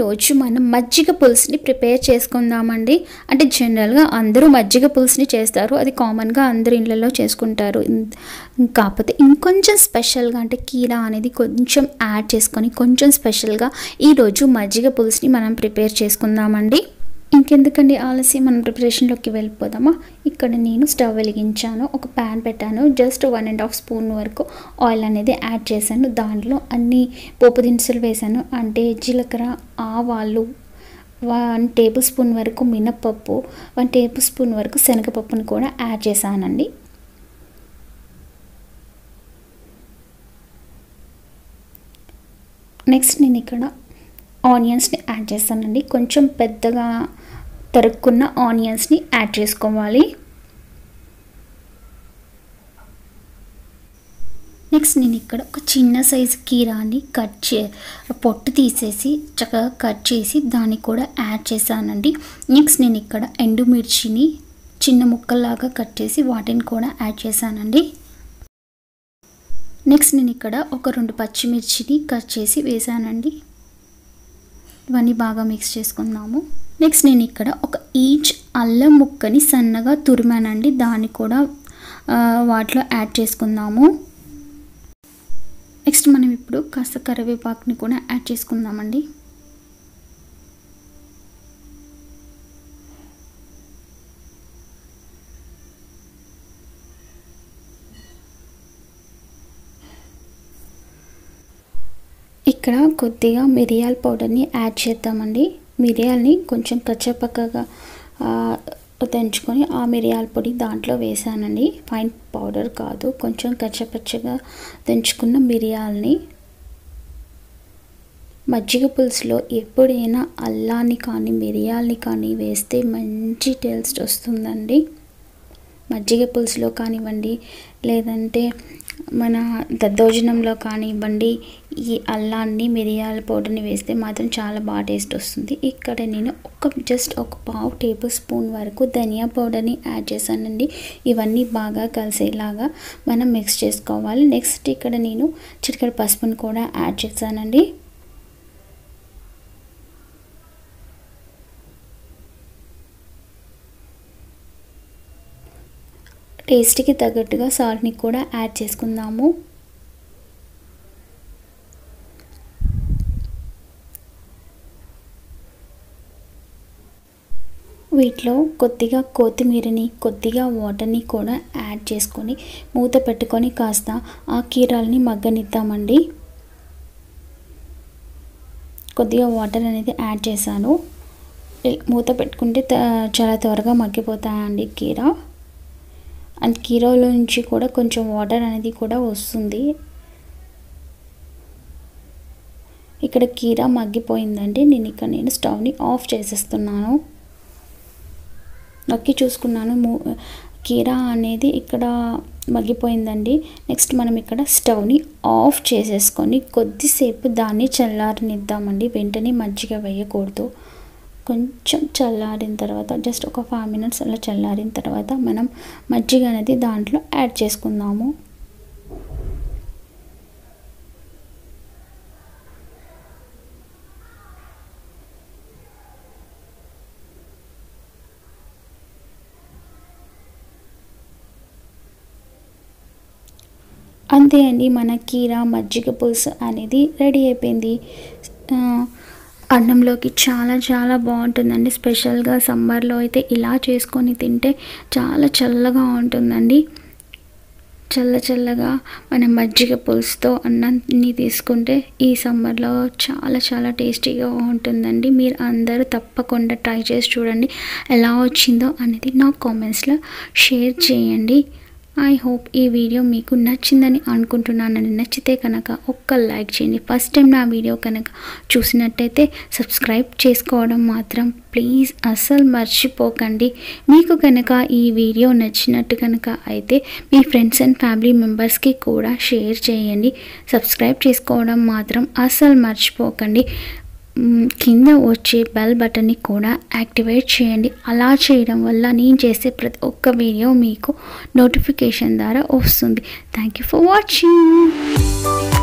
ఈరోజు మనం మజ్జిగ పులుసుని ప్రిపేర్ చేసుకుందామండి. అంటే జనరల్గా అందరూ మజ్జిగ పులుసుని చేస్తారు. అది కామన్గా అందరు ఇళ్ళల్లో చేసుకుంటారు. కాకపోతే ఇంకొంచెం స్పెషల్గా అంటే కీరా అనేది కొంచెం యాడ్ చేసుకొని కొంచెం స్పెషల్గా ఈరోజు మజ్జిగ పులుసుని మనం ప్రిపేర్ చేసుకుందామండి. ఇంకెందుకండి ఆలస్యం? మనం ప్రిపరేషన్లోకి వెళ్ళిపోదామా? ఇక్కడ నేను స్టవ్ వెలిగించాను ఒక ప్యాన్ పెట్టాను just one and half spoon వరకు ఆయిల్ అనేది యాడ్ చేశాను. దాంట్లో అన్ని పోపు దినుసులు వేశాను అంటే జీలకర్ర ఆవాలు వన్ టేబుల్ స్పూన్ వరకు మినప్పప్పు వన్ టేబుల్ స్పూన్ వరకు శనగపప్పును కూడా యాడ్ చేశానండి. నెక్స్ట్ నేను ఇక్కడ ఆనియన్స్ని యాడ్ చేస్తానండి. కొంచెం పెద్దగా తరుక్కున్న ఆనియన్స్ని యాడ్ చేసుకోవాలి. నెక్స్ట్ నేను ఇక్కడ ఒక చిన్న సైజు కీరాని కట్ చే పొట్టు తీసేసి చక్కగా కట్ చేసి దాన్ని కూడా యాడ్ చేశానండి. నెక్స్ట్ నేను ఇక్కడ ఎండుమిర్చిని చిన్న ముక్కల్లాగా కట్ చేసి వాటిని కూడా యాడ్ చేశానండి. నెక్స్ట్ నేను ఇక్కడ ఒక రెండు పచ్చిమిర్చిని కట్ చేసి వేసానండి ఇవన్నీ బాగా మిక్స్ చేసుకుందాము. నెక్స్ట్ నేను ఇక్కడ ఒక ఈచ్ అల్లం ముక్కని సన్నగా తురిమానండి. దాన్ని కూడా వాటిలో యాడ్ చేసుకుందాము. నెక్స్ట్ మనం ఇప్పుడు కాస్త కరివేపాకుని కూడా యాడ్ చేసుకుందామండి. ఇక్కడ కొద్దిగా మిరియాల పౌడర్ని యాడ్ చేద్దామండి. మిరియాలని కొంచెం కచ్చపక్కగా దంచుకొని ఆ మిరియాల పొడి దాంట్లో వేసానండి. ఫైన్ పౌడర్ కాదు. కొంచెం కచ్చపచ్చగా దంచుకున్న మిరియాలని మజ్జిగ పులుసులో ఎప్పుడైనా అల్లాన్ని కానీ మిరియాలని కానీ వేస్తే మంచి టేస్ట్ వస్తుందండి. మజ్జిగ పులుసులో కానివ్వండి లేదంటే మన దద్దోజనంలో కానివ్వండి ఈ అల్లాన్ని మిరియాల పౌడర్ని వేస్తే మాత్రం చాలా బాగా టేస్ట్ వస్తుంది. ఇక్కడ నేను ఒక జస్ట్ ఒక పావు టేబుల్ స్పూన్ వరకు ధనియా పౌడర్ని యాడ్ చేశానండి. ఇవన్నీ బాగా కలిసేలాగా మనం మిక్స్ చేసుకోవాలి. నెక్స్ట్ ఇక్కడ నేను చిటికెడు పసుపుని కూడా యాడ్ చేశానండి. టేస్ట్కి తగ్గట్టుగా సాల్ట్ని కూడా యాడ్ చేసుకుందాము. వీటిలో కొద్దిగా కొత్తిమీరని కొద్దిగా వాటర్ని కూడా యాడ్ చేసుకొని మూత పెట్టుకొని కాస్త ఆ కీరాలని మగ్గనిద్దామండి. కొద్దిగా వాటర్ అనేది యాడ్ చేశాను. మూత పెట్టుకుంటే చాలా త్వరగా మగ్గిపోతాయండి కీర. అండ్ కీరాలో నుంచి కూడా కొంచెం వాటర్ అనేది కూడా వస్తుంది. ఇక్కడ కీరా మగ్గిపోయిందండి. నేను ఇక్కడ నేను స్టవ్ని ఆఫ్ చేసేస్తున్నాను. నొక్కి చూసుకున్నాను. మూ కీరా అనేది ఇక్కడ మగ్గిపోయిందండి. నెక్స్ట్ మనం ఇక్కడ స్టవ్ని ఆఫ్ చేసేసుకొని కొద్దిసేపు దాన్ని చల్లారనిద్దామండి. వెంటనే మజ్జిగ వేయకూడదు. కొంచెం చల్లారిన తర్వాత జస్ట్ ఒక ఫైవ్ మినిట్స్ అలా చల్లారిన తర్వాత మనం మజ్జిగ అనేది దాంట్లో యాడ్ చేసుకుందాము. అంతే అండి మన కీరా మజ్జిగ పులుసు అనేది రెడీ అయిపోయింది. అన్నంలోకి చాలా చాలా బాగుంటుందండి. స్పెషల్గా సమ్మర్లో అయితే ఇలా చేసుకొని తింటే చాలా చల్లగా ఉంటుందండి. చల్ల చల్లగా మన మజ్జిగ పులుసుతో అన్నాన్ని తీసుకుంటే ఈ సమ్మర్లో చాలా చాలా టేస్టీగా ఉంటుందండి. మీరు అందరూ తప్పకుండా ట్రై చేసి చూడండి. ఎలా వచ్చిందో అనేది నా కామెంట్స్లో షేర్ చేయండి. ఐ హోప్ ఈ వీడియో మీకు నచ్చిందని అనుకుంటున్నానని నచ్చితే కనుక ఒక్క లైక్ చేయండి. ఫస్ట్ టైం నా వీడియో కనుక చూసినట్టయితే సబ్స్క్రైబ్ చేసుకోవడం మాత్రం ప్లీజ్ అస్సలు మర్చిపోకండి. మీకు కనుక ఈ వీడియో నచ్చినట్టు కనుక అయితే మీ ఫ్రెండ్స్ అండ్ ఫ్యామిలీ మెంబర్స్కి కూడా షేర్ చేయండి. సబ్స్క్రైబ్ చేసుకోవడం మాత్రం అస్సలు మర్చిపోకండి. కింద వచ్చే బెల్ బటన్ని కూడా యాక్టివేట్ చేయండి. అలా చేయడం వల్ల నేను చేసే ప్రతి ఒక్క వీడియో మీకు నోటిఫికేషన్ ద్వారా వస్తుంది. Thank you for watching